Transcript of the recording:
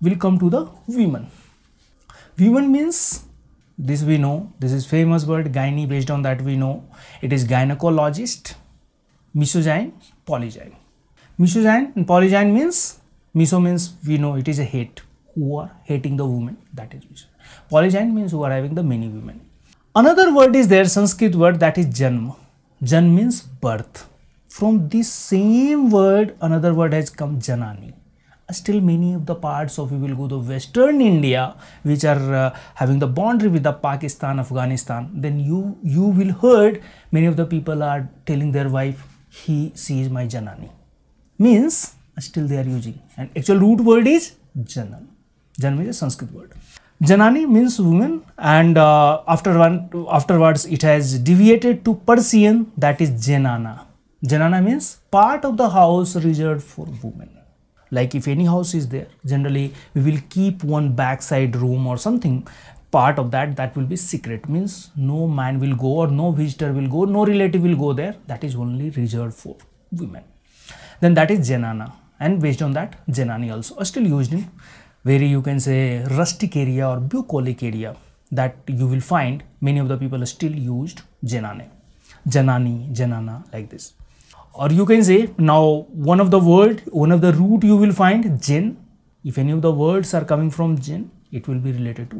will come to the women. Women means this we know. This is famous word gynae. Based on that we know it is gynecologist, misogyne, polygyne. Misogyne and polygyne means miso means we know it is a hate who are hating the woman. That is miso. Polygyne means who are having the many women. Another word is there Sanskrit word that is janma. Jan means birth. From this same word another word has come janani still many of the parts of you will go to western india which are uh, having the boundary with the pakistan afghanistan. Then you you will heard many of the people are telling their wife he sees my janani. Means still they are using. And actual root word is janam janam is a sanskrit word. Janani means woman and uh, after one afterwards it has deviated to persian that is janana. Janana means part of the house reserved for women like if any house is there generally we will keep one backside room or something. Part of that that will be secret. Means no man will go or no visitor will go no relative will go there. That is only reserved for women. Then that is janana. And based on that janani also are still used in very you can say rustic area or bucolic area that you will find many of the people are still used janane. Janani janana like this or you can say now one of the word one of the root you will find gyn if any of the words are coming from gyn it will be related to